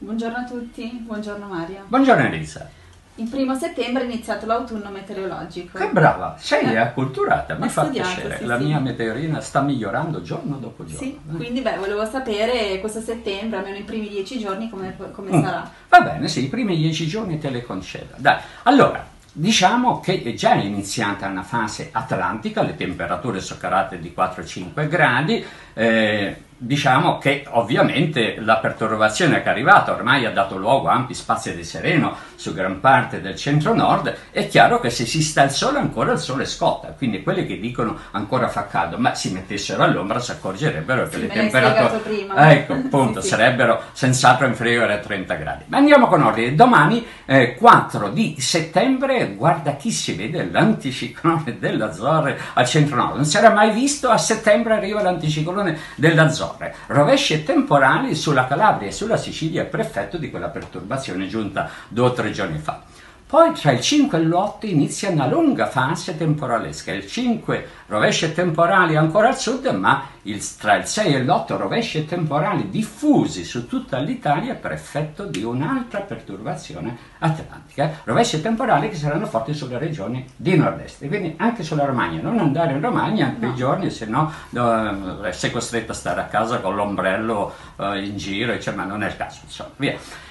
Buongiorno a tutti, buongiorno Mario. Buongiorno Elisa. Il primo settembre è iniziato l'autunno meteorologico. Che brava, sei Eh. acculturata, mi Ho fa studiato, piacere. sì, La sì. mia meteorina sta migliorando giorno dopo giorno. Sì, eh. quindi beh, volevo sapere questo settembre, almeno i primi dieci giorni, come, come Mm. sarà. Va bene, sì, i primi dieci giorni te le concedo. Dai, allora, diciamo che è già iniziata una fase atlantica, le temperature sono calate di 4-5 gradi, eh, diciamo che ovviamente la perturbazione che è arrivata ormai ha dato luogo a ampi spazi di sereno su gran parte del centro-nord, è chiaro che se si sta al sole ancora il sole scotta, quindi quelli che dicono ancora fa caldo, ma si mettessero all'ombra si accorgerebbero che Sì, le temperature... prima. Ecco, appunto, Sì, sì. sarebbero senz'altro inferiori a 30 gradi. Ma andiamo con ordine. Domani, eh, 4 di settembre, guarda chi si vede l'anticiclone dell'Azzorre al centro-nord. Non si era mai visto, a settembre arriva l'anticiclone dell'Azzorre. Rovesci temporali sulla Calabria e sulla Sicilia per effetto di quella perturbazione giunta due o tre giorni fa. Poi tra il 5 e l'8 inizia una lunga fase temporalesca. Il 5 rovesci temporali ancora al sud, ma il- tra il 6 e l'8 rovesci temporali diffusi su tutta l'Italia per effetto di un'altra perturbazione atlantica. Rovesci temporali che saranno forti sulle regioni di nord-est. Quindi anche sulla Romagna. Non andare in Romagna in quei giorni, se no eh, sei costretto a stare a casa con l'ombrello eh, in giro, cioè, ma non è il caso. Insomma, via.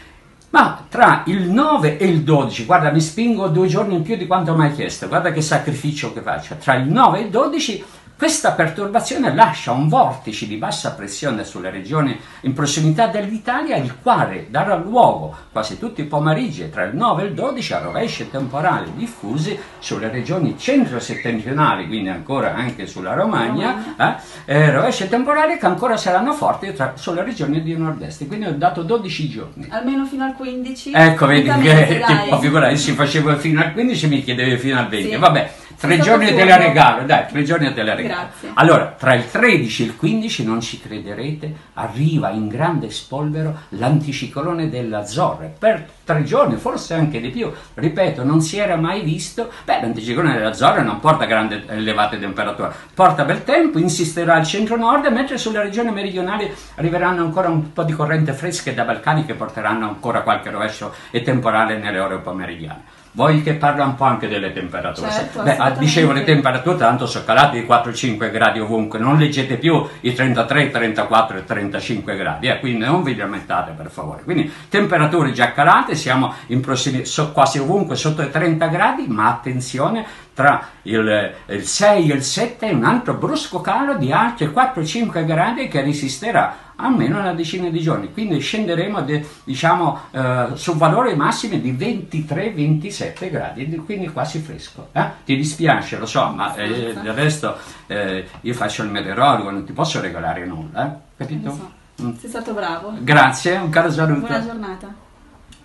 Ma tra il 9 e il 12, guarda, mi spingo due giorni in più di quanto mai chiesto, guarda che sacrificio che faccio. Tra il 9 e il 12 questa perturbazione lascia un vortice di bassa pressione sulle regioni in prossimità dell'Italia, il quale darà luogo quasi tutti i pomeriggi tra il 9 e il 12 a rovesci temporali diffusi sulle regioni centro-settentrionali, quindi ancora anche sulla Romagna, eh, eh, rovesci temporali che ancora saranno forti tra- sulle regioni di nord-est. Quindi ho dato 12 giorni. Almeno fino al 15. Ecco, vedi che tipo, figurati, si faceva fino al 15 mi chiedevi fino al 20. Sì. Vabbè, tre giorni te la regalo, dai, tre giorni te la regalo. Grazie. Allora, tra il 13 e il 15, non ci crederete, arriva in grande spolvero l'anticiclone dell'Azzorre. Per tre giorni, forse anche di più. Ripeto, non si era mai visto. Beh, l'anticiclone dell'Azzorre non porta grandi elevate temperature, porta bel tempo, insisterà al centro-nord, mentre sulle regioni meridionali arriveranno ancora un po' di corrente fresche da Balcani che porteranno ancora qualche rovescio e temporale nelle ore pomeridiane. Vuoi che parla un po' anche delle temperature? Certo, Beh, ah, dicevo, le temperature tanto sono calate di 4-5 gradi ovunque, non leggete più i 33, 34 e 35 gradi, eh, quindi non vi lamentate per favore. Quindi temperature già calate, siamo in prossimi- so- quasi ovunque sotto i 30 gradi, ma attenzione, tra il, il 6 e il 7 un altro brusco calo di altri 4-5 gradi che resisterà almeno una decina di giorni, quindi scenderemo de- diciamo, eh, su valori massimi di 23-27 gradi, di- quindi quasi fresco. eh? Ti dispiace, lo so, ma eh, Abbastanza. del resto eh, io faccio il meteorologo, non ti posso regalare nulla, eh? capito? So. Mm. Sei stato bravo. Grazie, un caro saluto. Buona giornata.